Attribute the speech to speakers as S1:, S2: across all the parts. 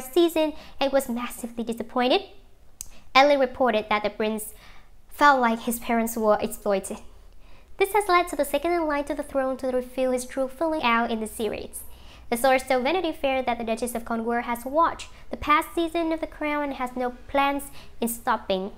S1: season and was massively disappointed. Ellie reported that the prince felt like his parents were exploited. This has led to the second in line to the throne to reveal his true feeling out in the series. The source told Vanity Fair that the Duchess of Cornwall has watched the past season of The Crown and has no plans in stopping.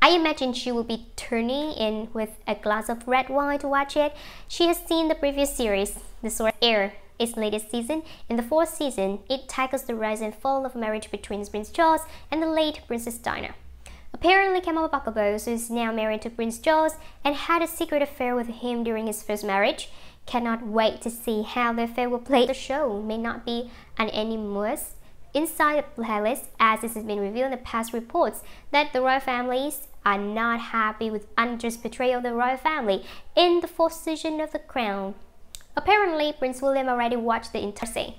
S1: I imagine she will be turning in with a glass of red wine to watch it. She has seen the previous series, The Source Air, its latest season. In the fourth season, it tackles the rise and fall of marriage between Prince Charles and the late Princess Diana. Apparently, Camilla Bowles, who is now married to Prince Charles and had a secret affair with him during his first marriage, cannot wait to see how the affair will play. The show may not be an unanimous inside the palace, as it has been revealed in the past reports that the royal families are not happy with Andrew's portrayal of the royal family in the fourth season of The Crown. Apparently, Prince William already watched the entire.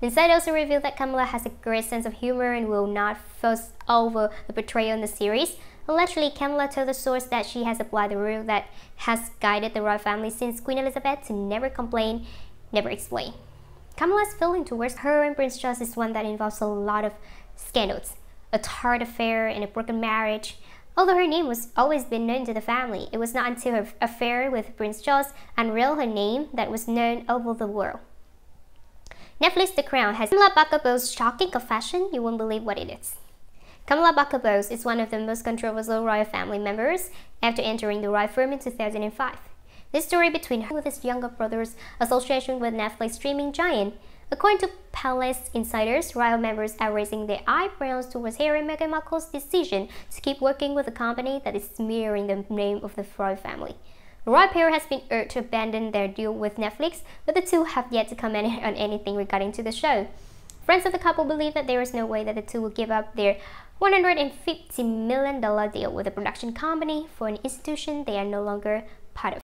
S1: The inside also revealed that Camilla has a great sense of humor and will not fuss over the portrayal in the series. Allegedly, Camilla told the source that she has applied the rule that has guided the royal family since Queen Elizabeth to never complain, never explain. Camilla's feeling towards her and Prince Charles is one that involves a lot of scandals, a tarred affair and a broken marriage. Although her name was always been known to the family, it was not until her affair with Prince Charles unveiled her name that was known over the world. Netflix The Crown has Parker Bowles' shocking confession. You won't believe what it is. Camilla Bowles is one of the most controversial royal family members after entering the royal firm in 2005. This story between her with his younger brother's association with Netflix streaming giant. According to Palace insiders, royal members are raising their eyebrows towards Harry and Meghan Markle's decision to keep working with a company that is smearing the name of the royal family. The royal pair has been urged to abandon their deal with Netflix, but the two have yet to comment on anything regarding to the show. Friends of the couple believe that there is no way that the two will give up their $150 million deal with a production company for an institution they are no longer part of.